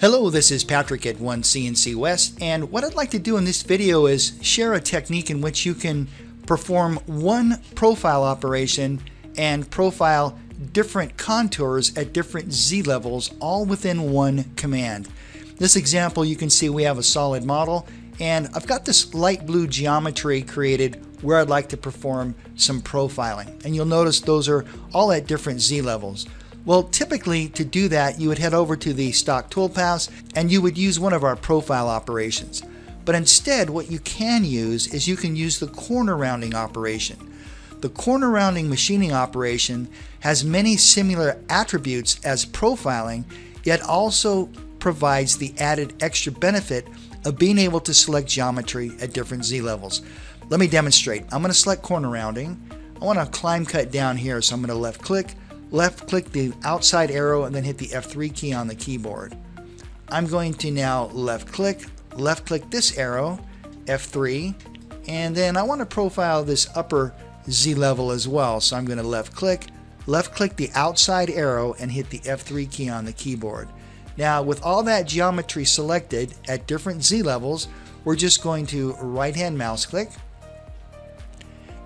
Hello, this is Patrick at OneCNC West, and what I'd like to do in this video is share a technique in which you can perform one profile operation and profile different contours at different Z levels all within one command. This example you can see we have a solid model and I've got this light blue geometry created where I'd like to perform some profiling and you'll notice those are all at different Z levels. Well, typically to do that, you would head over to the stock toolpaths and you would use one of our profile operations. But instead, what you can use is you can use the corner rounding operation. The corner rounding machining operation has many similar attributes as profiling, yet also provides the added extra benefit of being able to select geometry at different Z levels. Let me demonstrate. I'm going to select corner rounding. I want to climb cut down here, so I'm going to left click, left click the outside arrow and then hit the F3 key on the keyboard. I'm going to now left click, left click this arrow, F3, and then I want to profile this upper Z level as well. So I'm going to left click, left click the outside arrow and hit the F3 key on the keyboard. Now with all that geometry selected at different Z levels, we're just going to right hand mouse click.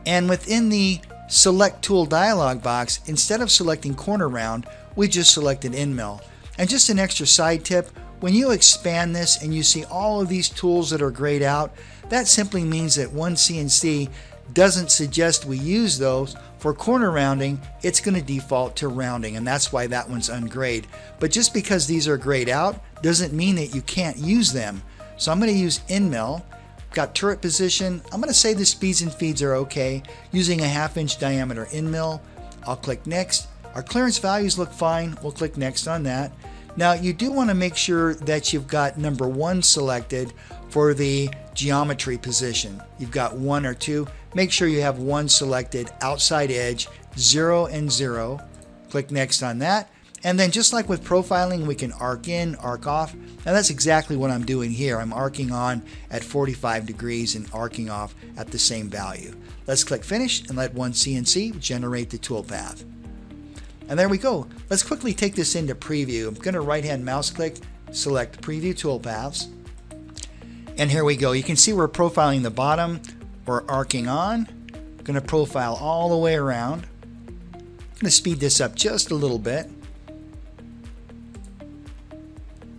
And within the Select Tool dialog box, instead of selecting Corner Round, we just selected End Mill. And just an extra side tip, when you expand this and you see all of these tools that are grayed out, that simply means that OneCNC doesn't suggest we use those. For corner rounding, it's going to default to rounding, and that's why that one's ungrayed. But just because these are grayed out doesn't mean that you can't use them. So I'm going to use End Mill, Got turret position. I'm going to say the speeds and feeds are okay using a half inch diameter end mill. I'll click next. Our clearance values look fine. We'll click next on that. Now you do want to make sure that you've got number one selected for the geometry position. You've got one or two. Make sure you have one selected outside edge, zero and zero. Click next on that. And then just like with profiling, we can arc in, arc off. And that's exactly what I'm doing here. I'm arcing on at 45 degrees and arcing off at the same value. Let's click finish and let OneCNC generate the toolpath. And there we go. Let's quickly take this into preview. I'm going to right hand mouse click, select preview toolpaths. And here we go. You can see we're profiling the bottom. We're arcing on. I'm going to profile all the way around. I'm going to speed this up just a little bit.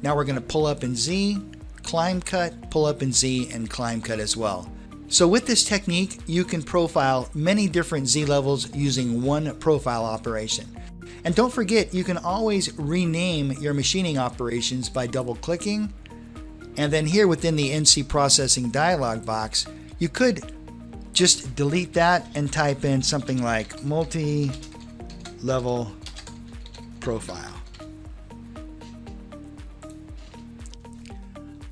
Now we're going to pull up in Z, climb cut, pull up in Z, and climb cut as well. So with this technique, you can profile many different Z levels using one profile operation. And don't forget, you can always rename your machining operations by double clicking. And then here within the NC Processing dialog box, you could just delete that and type in something like multi-level profile.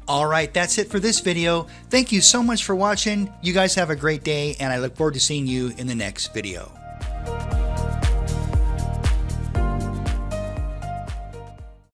All right, that's it for this video. Thank you so much for watching. You guys have a great day, and I look forward to seeing you in the next video.